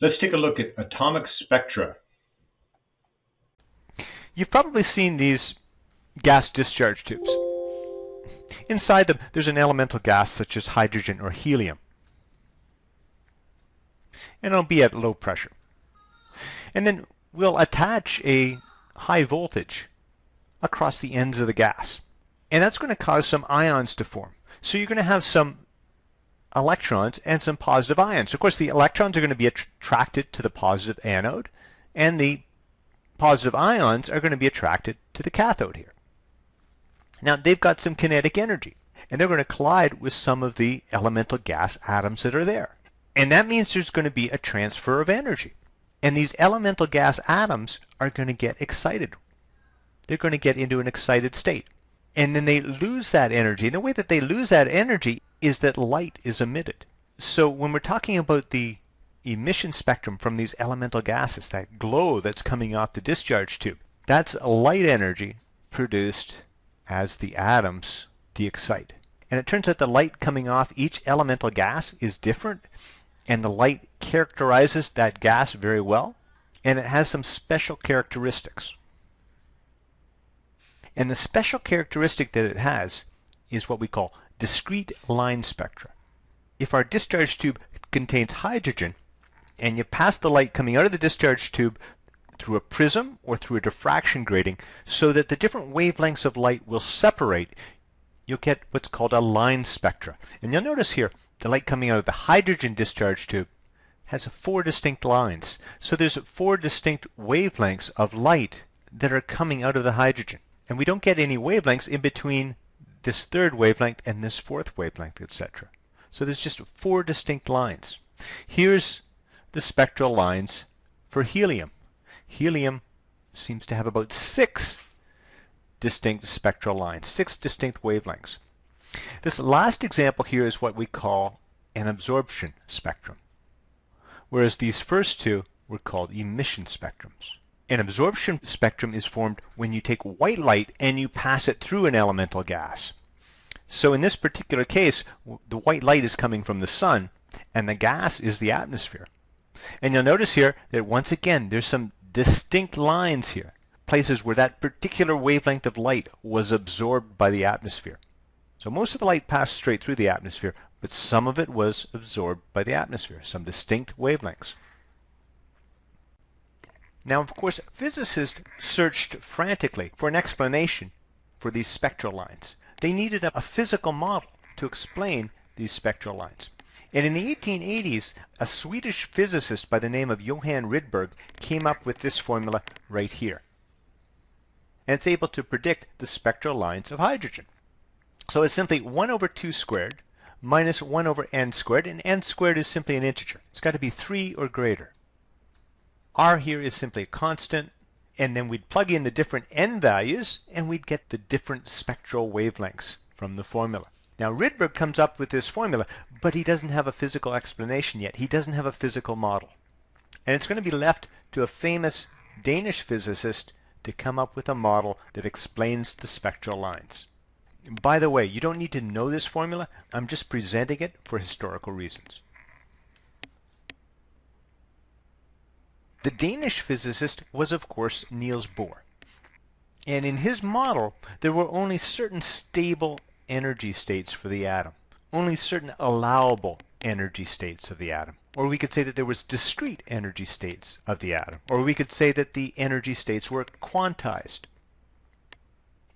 Let's take a look at atomic spectra. You've probably seen these gas discharge tubes. Inside them, there's an elemental gas such as hydrogen or helium. And it'll be at low pressure. And then we'll attach a high voltage across the ends of the gas. And that's going to cause some ions to form. So you're going to have some electrons and some positive ions. Of course, the electrons are going to be attracted to the positive anode, and the positive ions are going to be attracted to the cathode here. Now, they've got some kinetic energy, and they're going to collide with some of the elemental gas atoms that are there. And that means there's going to be a transfer of energy. And these elemental gas atoms are going to get excited. They're going to get into an excited state. And then they lose that energy. And the way that they lose that energy is that light is emitted. So when we're talking about the emission spectrum from these elemental gases, that glow that's coming off the discharge tube, that's light energy produced as the atoms de-excite. And it turns out the light coming off each elemental gas is different, and the light characterizes that gas very well, and it has some special characteristics. And the special characteristic that it has is what we call discrete line spectra. If our discharge tube contains hydrogen, and you pass the light coming out of the discharge tube through a prism or through a diffraction grating so that the different wavelengths of light will separate, you'll get what's called a line spectra. And you'll notice here, the light coming out of the hydrogen discharge tube has four distinct lines. So there's four distinct wavelengths of light that are coming out of the hydrogen. And we don't get any wavelengths in between this third wavelength and this fourth wavelength, etc. So there's just four distinct lines. Here's the spectral lines for helium. Helium seems to have about six distinct spectral lines, six distinct wavelengths. This last example here is what we call an absorption spectrum, whereas these first two were called emission spectrums. An absorption spectrum is formed when you take white light and you pass it through an elemental gas. So in this particular case, the white light is coming from the sun, and the gas is the atmosphere. And you'll notice here that once again, there's some distinct lines here, places where that particular wavelength of light was absorbed by the atmosphere. So most of the light passed straight through the atmosphere, but some of it was absorbed by the atmosphere, some distinct wavelengths. Now, of course, physicists searched frantically for an explanation for these spectral lines. They needed a, physical model to explain these spectral lines. And in the 1880s, a Swedish physicist by the name of Johann Rydberg came up with this formula right here. And it's able to predict the spectral lines of hydrogen. So it's simply 1 over 2 squared minus 1 over n squared, and n squared is simply an integer. It's got to be 3 or greater. R here is simply a constant, and then we'd plug in the different n values, and we'd get the different spectral wavelengths from the formula. Now Rydberg comes up with this formula, but he doesn't have a physical explanation yet. He doesn't have a physical model. And it's going to be left to a famous Danish physicist to come up with a model that explains the spectral lines. By the way, you don't need to know this formula. I'm just presenting it for historical reasons. The Danish physicist was, of course, Niels Bohr. And in his model, there were only certain stable energy states for the atom, only certain allowable energy states of the atom. Or we could say that there was discrete energy states of the atom. Or we could say that the energy states were quantized.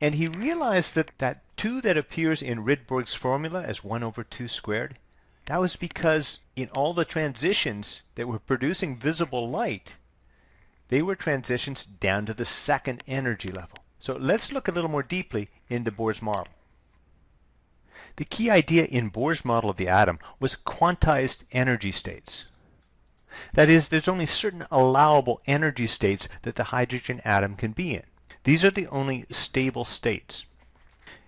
And he realized that that 2 that appears in Rydberg's formula as 1 over 2 squared that was because in all the transitions that were producing visible light, they were transitions down to the second energy level. So let's look a little more deeply into Bohr's model. The key idea in Bohr's model of the atom was quantized energy states. That is, there's only certain allowable energy states that the hydrogen atom can be in. These are the only stable states.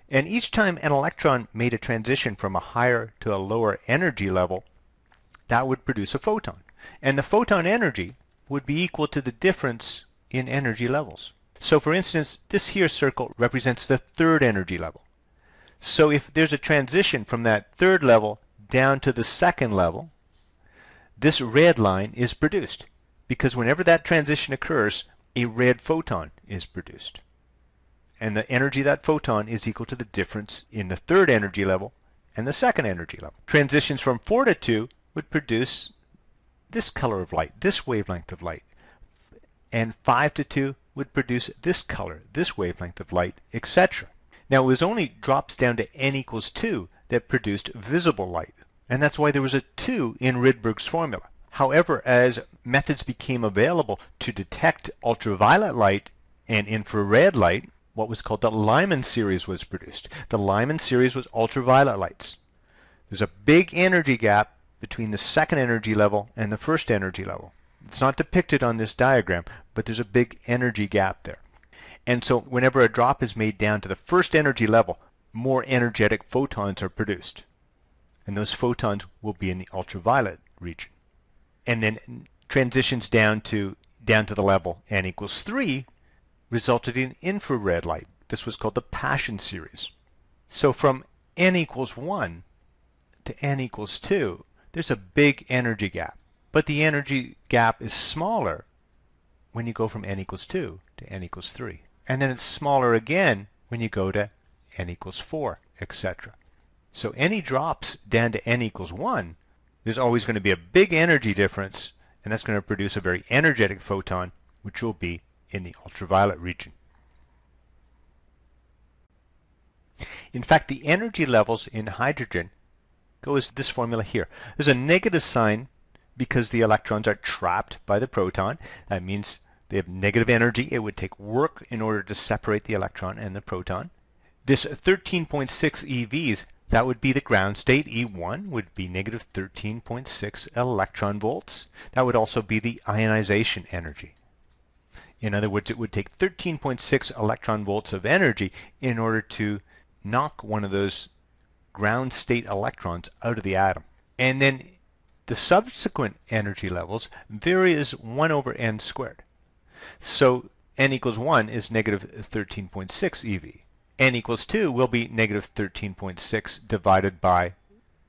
And each time an electron made a transition from a higher to a lower energy level, that would produce a photon. And the photon energy would be equal to the difference in energy levels. So for instance, this here circle represents the third energy level. So if there's a transition from that third level down to the second level, this red line is produced because whenever that transition occurs, a red photon is produced. And the energy of that photon is equal to the difference in the third energy level and the second energy level. Transitions from 4 to 2 would produce this color of light, this wavelength of light. And 5 to 2 would produce this color, this wavelength of light, etc. Now it was only drops down to n equals 2 that produced visible light. And that's why there was a 2 in Rydberg's formula. However, as methods became available to detect ultraviolet light and infrared light, what was called the Lyman series was produced. The Lyman series was ultraviolet lights. There's a big energy gap between the second energy level and the first energy level. It's not depicted on this diagram, but there's a big energy gap there. And so whenever a drop is made down to the first energy level, more energetic photons are produced. And those photons will be in the ultraviolet region. And then transitions down to down to the level n equals 3 resulted in infrared light. This was called the Paschen series. So from n equals 1 to n equals 2, there's a big energy gap. But the energy gap is smaller when you go from n equals 2 to n equals 3. And then it's smaller again when you go to n equals 4, etc. So any drops down to n equals 1, there's always going to be a big energy difference, and that's going to produce a very energetic photon, which will be in the ultraviolet region. In fact, the energy levels in hydrogen go as this formula here. There's a negative sign because the electrons are trapped by the proton. That means they have negative energy. It would take work in order to separate the electron and the proton. This 13.6 EVs, that would be the ground state. E1 would be negative 13.6 electron volts. That would also be the ionization energy. In other words, it would take 13.6 electron volts of energy in order to knock one of those ground state electrons out of the atom. And then the subsequent energy levels vary as 1 over n squared. So n equals 1 is negative 13.6 eV. n equals 2 will be negative 13.6 divided by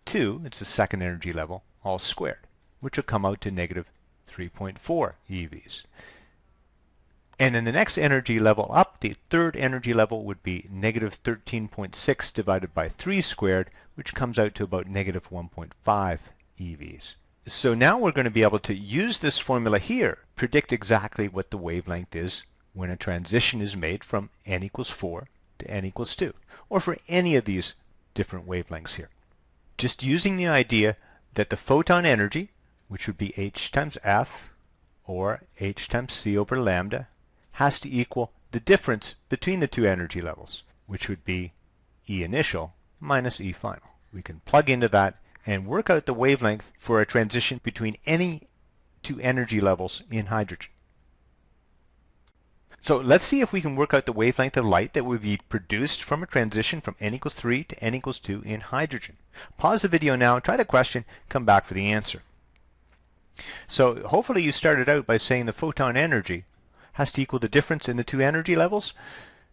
2, it's the second energy level, all squared, which will come out to negative 3.4 EVs. And in the next energy level up, the third energy level would be negative 13.6 divided by 3 squared, which comes out to about negative 1.5 EVs. So now we're going to be able to use this formula here, predict exactly what the wavelength is when a transition is made from n equals 4 to n equals 2, or for any of these different wavelengths here. Just using the idea that the photon energy, which would be h times f, or h times c over lambda, has to equal the difference between the two energy levels, which would be E initial minus E final. We can plug into that and work out the wavelength for a transition between any two energy levels in hydrogen. So let's see if we can work out the wavelength of light that would be produced from a transition from n equals 3 to n equals 2 in hydrogen. Pause the video now, and try the question, come back for the answer. So hopefully you started out by saying the photon energy has to equal the difference in the two energy levels.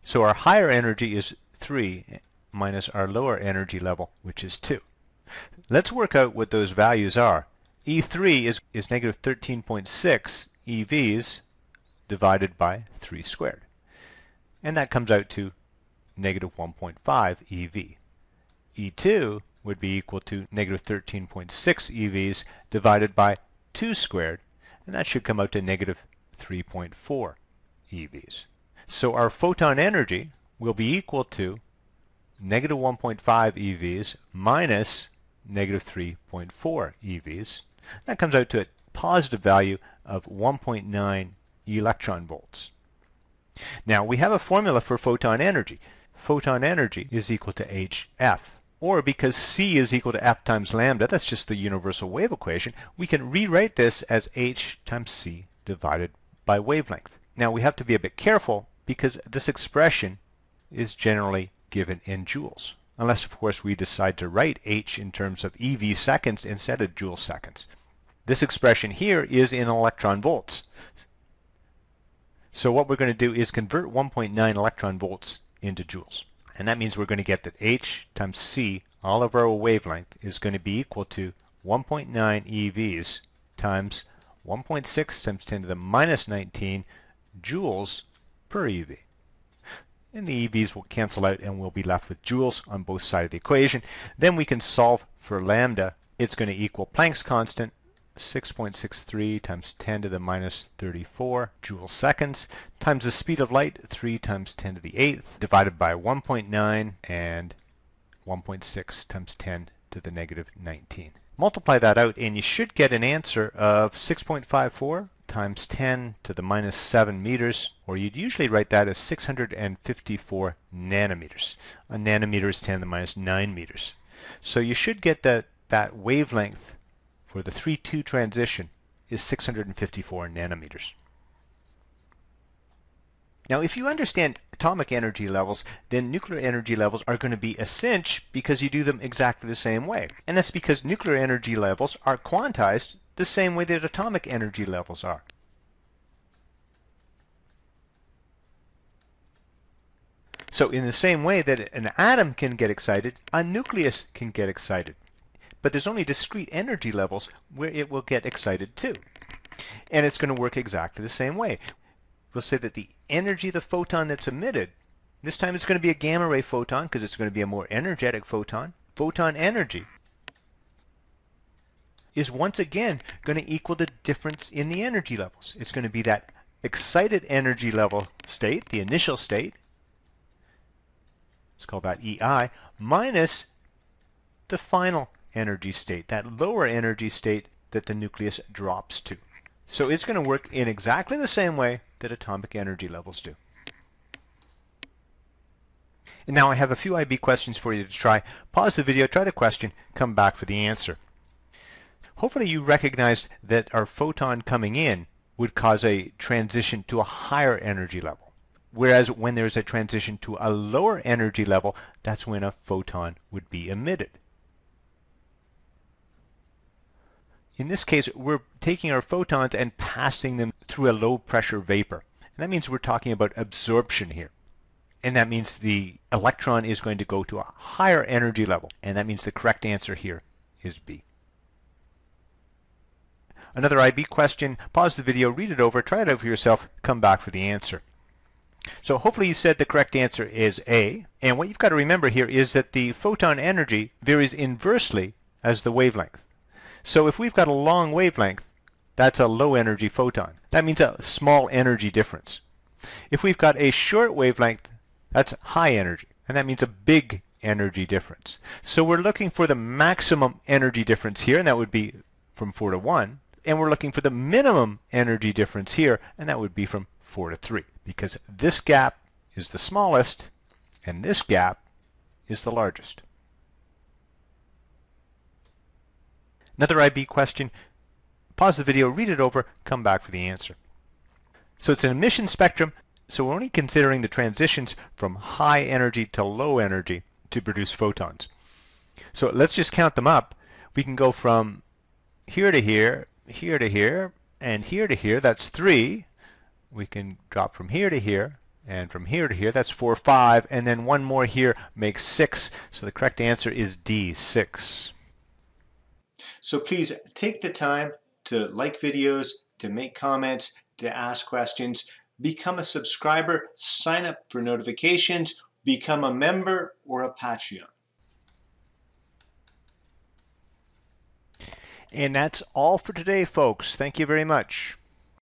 So our higher energy is 3 minus our lower energy level, which is 2. Let's work out what those values are. E3 is, is negative 13.6 EVs divided by 3 squared. And that comes out to negative 1.5 EV. E2 would be equal to negative 13.6 EVs divided by 2 squared, and that should come out to negative 3.4 EVs. So our photon energy will be equal to negative 1.5 EVs minus negative 3.4 EVs. That comes out to a positive value of 1.9 electron volts. Now we have a formula for photon energy. Photon energy is equal to HF. Or because C is equal to F times lambda, that's just the universal wave equation, we can rewrite this as H times C divided by wavelength. Now we have to be a bit careful because this expression is generally given in joules. Unless of course we decide to write H in terms of eV seconds instead of joule seconds. This expression here is in electron volts. So what we're going to do is convert 1.9 electron volts into joules. And that means we're going to get that H times C, all of our wavelength, is going to be equal to 1.9 EVs times 1.6 times 10 to the minus 19 joules per EV. And the EVs will cancel out and we'll be left with joules on both sides of the equation. Then we can solve for lambda. It's going to equal Planck's constant 6.63 times 10 to the minus 34 joule seconds times the speed of light 3 times 10 to the 8th divided by 1.9 and 1.6 times 10 to the negative 19. Multiply that out and you should get an answer of 6.54 times 10 to the minus 7 meters, or you'd usually write that as 654 nanometers. A nanometer is 10 to the minus 9 meters. So you should get that, that wavelength for the 3-2 transition is 654 nanometers. Now, if you understand atomic energy levels, then nuclear energy levels are going to be a cinch because you do them exactly the same way. And that's because nuclear energy levels are quantized the same way that atomic energy levels are. So in the same way that an atom can get excited, a nucleus can get excited. But there's only discrete energy levels where it will get excited too. And it's going to work exactly the same way we'll say that the energy of the photon that's emitted, this time it's going to be a gamma ray photon because it's going to be a more energetic photon. Photon energy is once again going to equal the difference in the energy levels. It's going to be that excited energy level state, the initial state, let's call that EI, minus the final energy state, that lower energy state that the nucleus drops to. So it's going to work in exactly the same way that atomic energy levels do. And now I have a few IB questions for you to try. Pause the video, try the question, come back for the answer. Hopefully you recognized that our photon coming in would cause a transition to a higher energy level. Whereas when there's a transition to a lower energy level, that's when a photon would be emitted. In this case, we're taking our photons and passing them through a low pressure vapor. And that means we're talking about absorption here. And that means the electron is going to go to a higher energy level. And that means the correct answer here is B. Another IB question, pause the video, read it over, try it out for yourself, come back for the answer. So hopefully you said the correct answer is A. And what you've got to remember here is that the photon energy varies inversely as the wavelength. So if we've got a long wavelength, that's a low energy photon. That means a small energy difference. If we've got a short wavelength, that's high energy, and that means a big energy difference. So we're looking for the maximum energy difference here, and that would be from 4 to 1, and we're looking for the minimum energy difference here, and that would be from 4 to 3, because this gap is the smallest, and this gap is the largest. Another IB question, pause the video, read it over, come back for the answer. So it's an emission spectrum, so we're only considering the transitions from high energy to low energy to produce photons. So let's just count them up. We can go from here to here, here to here, and here to here, that's 3. We can drop from here to here, and from here to here, that's 4, 5, and then one more here makes 6. So the correct answer is D, 6. So please take the time to like videos, to make comments, to ask questions, become a subscriber, sign up for notifications, become a member or a Patreon. And that's all for today, folks. Thank you very much.